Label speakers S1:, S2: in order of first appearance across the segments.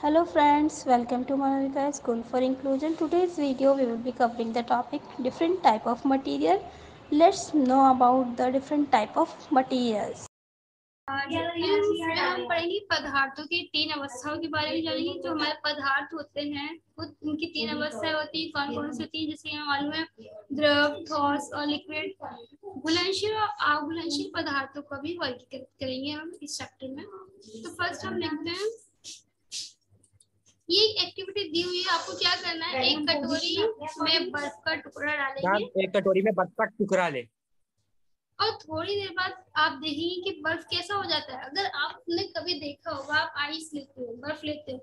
S1: Hello friends, welcome to Monica School for Inclusion. Today's video we will be covering the topic different type of material. Let's know about the different type of materials.
S2: हम पढ़ेंगे पदार्थों की तीन अवस्थाओं के बारे में जानेंगे जो हमारे पदार्थ होते हैं उनकी तीन अवस्थाएँ होती हैं कौन कौन सी होती है जैसे मालूम है द्रव ठोस और लिक्विड घुलनशील और अघुलनशील पदार्थों को भी वर्गीकृत करेंगे हम इस चैप्टर में तो फ़र्स्ट हम लिखते हैं ये एक्टिविटी दी हुई है आपको क्या करना है? एक कटोरी में बर्फ़ का टुकड़ा डालेंगे।
S3: एक कटोरी में बर्फ़ का टुकड़ा ले।
S2: और थोड़ी देर बाद आप देखेंगे कि बर्फ़ कैसा हो जाता है। अगर आपने कभी देखा होगा आप आइस लेते हो बर्फ़ लेते हो।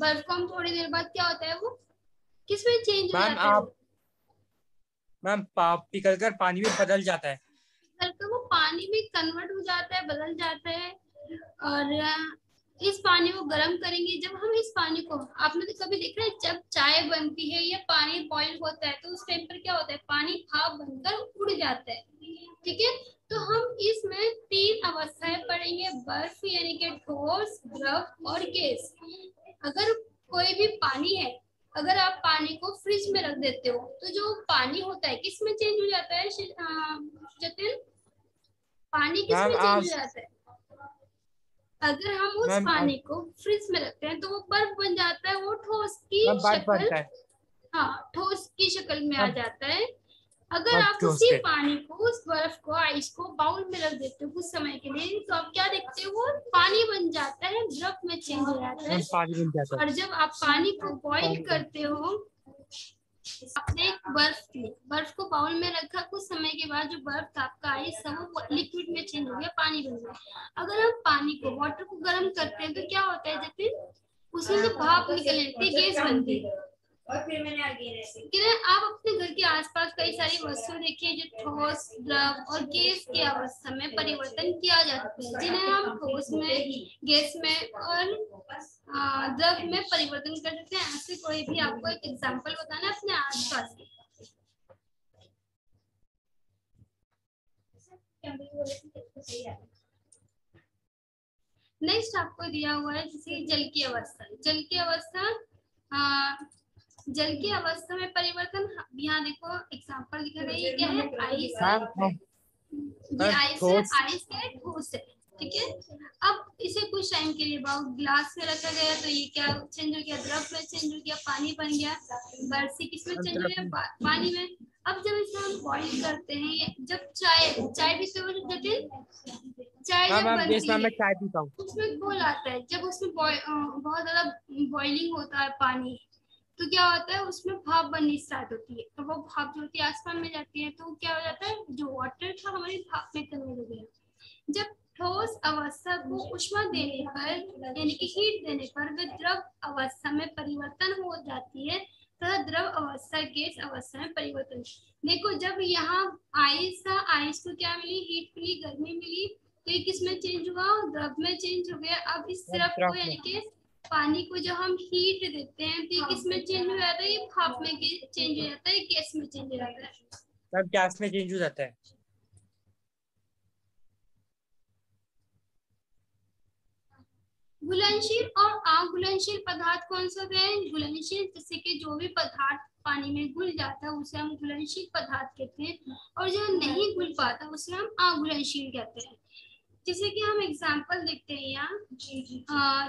S2: बर्फ़ को हम थोड़ी देर बाद क्या होता है वो? किसमें चेंज हो जाता है
S3: मैम पिघल कर पानी में बदल जाता है।
S2: पिघल कर वो पानी में कन्वर्ट हो जाता है बदल जाता है। और इस पानी को गर्म करेंगे। जब हम इस पानी को आपने तो कभी देखा है जब चाय बनती है या पानी बॉईल होता है तो उस टाइम पर क्या होता है पानी भाप बनकर उड़ जाता है। ठीक है? तो हम इसमें तीन अवस्थाएँ पढ़ेंगे बर्फ़ यानी कि ठोस द्रव और गैस। अगर कोई भी पानी है अगर आप पानी को फ्रिज में रख देते हो तो जो पानी होता है किसमें चेंज हो जाता है जतिन पानी किसमें चेंज हो जाता है? अगर हम उस पानी को फ्रिज में रखते हैं तो वो बर्फ़ बन जाता है वो ठोस की शक्ल हाँ। ठोस की शक्ल में आ जाता है। अगर आप उसी पानी को उस बर्फ़ को आइस को बाउल में रख देते हो कुछ समय के लिए तो आप क्या देखते हो? वो पानी बन जाता है बर्फ़ में चेंज हो जाता है। और जब आप पानी को बॉईल करते हो आपने बर्फ़ ली। बर्फ़ को बाउल में रखा कुछ समय के बाद जो बर्फ़ था आपका आइस था वो लिक्विड चेंज हो गया पानी बन गया। अगर हम पानी को वाटर को गर्म करते हैं तो क्या होता है जब फिर उसमें से भाप निकल जाती है गैस बनती है। और फिर मैंने आगे आप अपने घर के आसपास कई सारी वस्तुएँ देखिए जो ठोस द्रव और गैस की अवस्था में परिवर्तन किया जाता है जिन्हें हम ठोस में गैस में और द्रव में परिवर्तन कर सकते हैं। ऐसे कोई भी आपको एक एग्जांपल बताना अपने आसपास नेक्स्ट आपको दिया हुआ है जैसे जल की अवस्था। जल की अवस्था जल की अवस्था में परिवर्तन यहाँ देखो एग्जांपल दिखा रही है क्या है? आइस। हाँ, आइस है आइस है ठोस है ठीक है? अब इसे कुछ टाइम के लिए बाद ग्लास में रखा गया तो ये क्या चेंज हो गया? द्रव में चेंज हो गया पानी बन गया। बर्फ़ से किसमें चेंज हो गया पानी में। अब जब इसे बॉइल करते हैं। जब चाय चाय भी तो जटिल चाय जब बनती चाय पीता हूँ। उसमें घोल आता है जब उसमें बहुत ज़्यादा बॉइलिंग होता है पानी तो क्या होता है उसमें भाप बननी स्टार्ट होती है। तो वो भाप जो होती है आसमान में जाती है तो क्या हो जाता है जो वाटर था हमारी भाप में कन्वर्ट हो गया। जब ठोस अवस्था को उष्मा देने पर यानी कि हीट देने पर वे द्रव अवस्था में परिवर्तन हो जाती है तथा द्रव अवस्था गैस अवस्था में परिवर्तन। देखो जब यहाँ आइस था आइस को क्या मिली? हीट मिली गर्मी मिली तो ये किसमें चेंज हुआ? द्रव में चेंज हो गया। अब इस द्रव को यानी कि पानी को जब हम हीट देते हैं तो ये किसमें चेंज हो जाता है? ये भाप में चेंज हो जाता है गैस में चेंज हो जाता है।
S3: तब गैस में चेंज हो जाता है।
S2: घुलनशील और अघुलनशील पदार्थ कौन सा हैं? घुलनशील जैसे कि जो भी पदार्थ पानी में घुल जाता है उसे हम घुलनशील पदार्थ कहते हैं। और जो नहीं घुल पाता उसे हम अघुलनशील कहते हैं। जैसे कि हम एग्ज़ाम्पल देखते हैं यहाँ।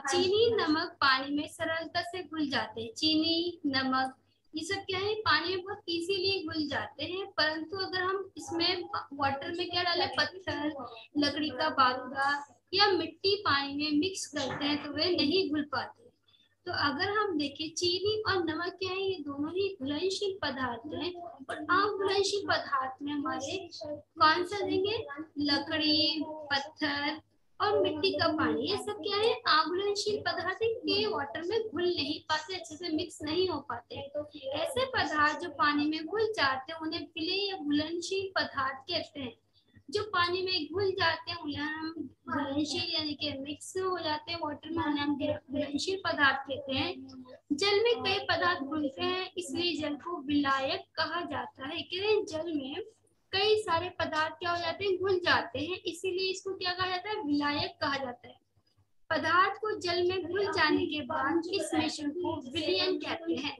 S2: चीनी नमक पानी में सरलता से घुल जाते हैं। चीनी नमक ये सब क्या है? पानी में बहुत इजीली घुल जाते हैं। परंतु अगर हम इसमें वाटर में क्या डालें? पत्थर लकड़ी का बारूदा या मिट्टी पानी में मिक्स करते हैं तो वे नहीं घुल पाते। तो अगर हम देखें, चीनी और नमक क्या है? ये दोनों ही घुलनशील पदार्थ हैं। और अघुलनशील पदार्थ में हमारे कौन सा देंगे? लकड़ी, पत्थर और मिट्टी का पानी। ये सब क्या है? अघुलनशील पदार्थ ये वाटर में घुल नहीं पाते, अच्छे से मिक्स नहीं हो पाते। ऐसे पदार्थ जो पानी में घुल जाते हैं, उन्हें पिले या घुलनशील पदार्थ कहते हैं। जो पानी में घुल जाते हैं उन्हें हम घुलनशील यानी कि मिक्स हो जाते हैं वाटर में उन्हें हम घुलनशील पदार्थ कहते हैं। जल में कई पदार्थ घुलते हैं, इसलिए जल को विलायक कहा जाता है। कि जल में कई सारे पदार्थ क्या हो जाते हैं, घुल जाते हैं, इसीलिए इसको क्या कहा जाता है, विलायक कहा जाता है। पदार्थ को जल में घुल जाने के बाद इस मिश्रण को विलयन कहते हैं।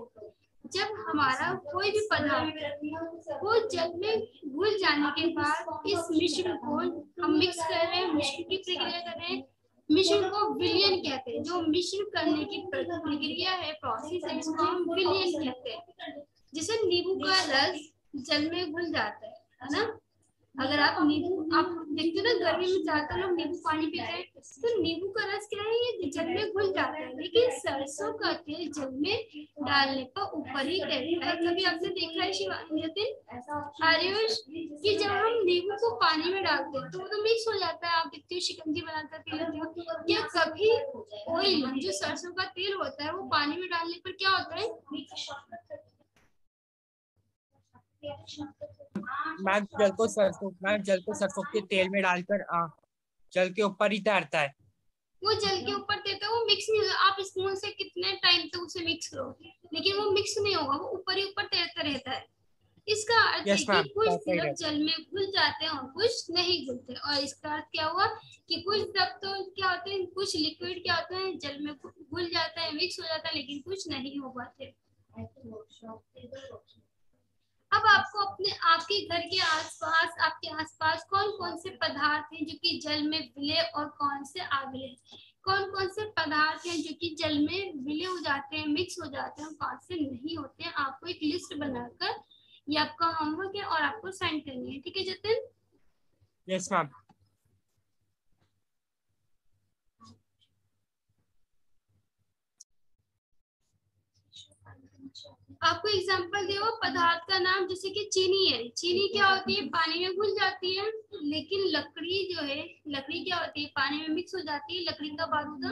S2: जब हमारा कोई भी पदार्थ वो जल में घुल जाने के बाद इस मिश्रण को हम मिक्स कर रहे हैं मिश्रण की प्रक्रिया कर रहे हैं। मिश्रण को विलयन कहते हैं, जो मिश्रण करने की प्रक्रिया है प्रोसेस है इसको हम विलयन कहते हैं। जैसे नींबू का रस जल में घुल जाता है है ना? अगर आप नींबू, आप देखते हो ना, गर्मी में ज़्यादातर लोग नींबू पानी पीते हैं तो नींबू का रस क्या है? ये जल में घुल जाता है। लेकिन सरसों का तेल जल में डालने पर ऊपर ही तैरता है। कभी आपने देखा है शिवान आयुष कि जब हम नींबू को पानी में डालते हैं तो वो तो मिक्स हो जाता है आप देखते हो शिकंजी बनाकर पी लेते हो। क्या कभी ऑयल जो सरसों का तेल होता है वो पानी में डालने पर क्या होता है?
S3: मैम जल को सरसों मैम जल को सरसों के तेल में डालकर जल के ऊपर ही तैरता है।
S2: वो जल के ऊपर मिक्स नहीं होगा आप स्पून से कितने टाइम तक उसे मिक्स करो लेकिन वो मिक्स नहीं होगा वो ऊपर ही ऊपर तैरता रहता है। इसका अर्थ
S3: Yes,
S2: है कि कुछ द्रव जल में घुल जाते हैं और कुछ नहीं घुलते। और इसका अर्थ क्या हुआ कि कुछ द्रव तो क्या होते हैं कुछ लिक्विड क्या होते हैं जल में घुल जाता है मिक्स हो जाता है लेकिन कुछ नहीं हो पाते। अब आपको अपने आपके घर के आसपास आपके आसपास कौन कौन से पदार्थ हैं जो कि जल में विलय और कौन से आविलय कौन कौन से पदार्थ हैं जो कि जल में विलय हो जाते हैं मिक्स हो जाते हैं कौन से नहीं होते हैं, आपको एक लिस्ट बनाकर ये आपका होमवर्क है और आपको सेंड करनी है, ठीक है जतिन?
S3: यस मैम
S2: आपको एग्जांपल दे पदार्थ का नाम जैसे कि चीनी है। चीनी क्या होती है? पानी में घुल जाती है लेकिन लकड़ी जो है लकड़ी क्या होती है? पानी में मिक्स हो जाती है लकड़ी का बारूदा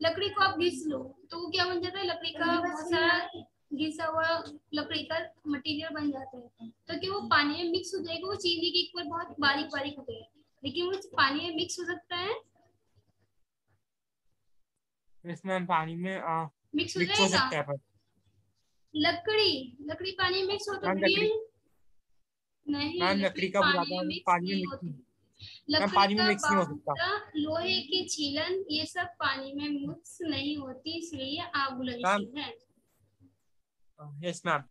S2: लकड़ी को आप घिस लो तो वो क्या बन जाता है? लकड़ी का बहुत सारा घिसा हुआ लकड़ी का मटेरियल बन जाता है। तो क्या वो पानी में मिक्स हो जाएगा? वो चीनी की ऊपर बहुत बारीक बारीक हो गया लेकिन वो पानी में मिक्स हो सकता है।
S3: यस मैम पानी में आ,
S2: मिक्स हो जाएगा? लकड़ी लकड़ी पानी में मिक्स हो तो है नहीं
S3: मैम लकड़ी का
S2: पानी
S3: बुरादा
S2: में
S3: पानी में मिक्स
S2: लकड़ी
S3: पानी में मिक्स नहीं हो सकता।
S2: लोहे की छीलन ये सब पानी में मिक्स नहीं होती इसलिए आग लगती है।
S3: Yes ma'am.